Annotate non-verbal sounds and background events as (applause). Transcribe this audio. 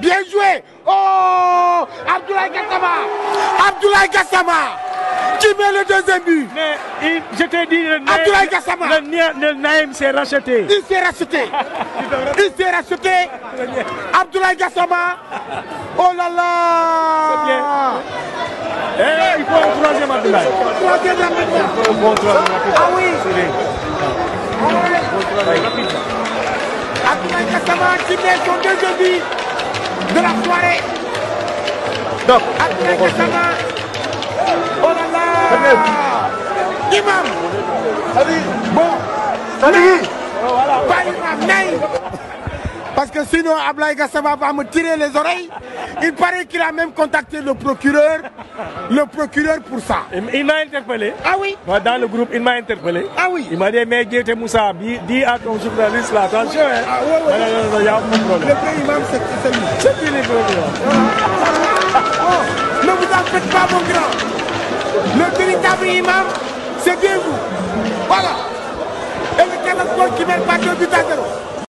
Bien joué. Oh Abdoulaye Gassama. Abdoulaye Gassama. Qui met le deuxième but Mais il- je t'ai dit, le, Naïm- Abdoulaye Gassama. le, Naïm s'est racheté. Il s'est racheté. (laughs) Il s'est racheté. Abdoulaye Gassama. Oh là là. Eh, il faut un troisième Abdoulaye. Troisième troisième Ah oui. Abdoulaye Gassama qui met son deuxième but de la soirée. Donc, Abdoulaye Gassama. Oh là là. Imam. Bon. Naïm. Parce que sinon Abdoulaye Gassama va me tirer les oreilles. Il paraît qu'il a même contacté le procureur. Le procureur pour ça. il, m'a interpellé. Ah oui? Moi, Dans le groupe, il m'a interpellé. Ah oui? Il m'a dit, mais Guété Moussa, dis, à ton journaliste là, attention. Hein. Ah ouais, ouais. Non, non, non, il n'y a aucun Le problème. vrai imam, c'est lui? C'est lui le problème. Oh, ne vous en faites pas, mon grand. Le véritable imam, c'est bien vous. Voilà. Et le Canada qui mène pas deux buts à zéro.